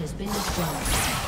has been destroyed.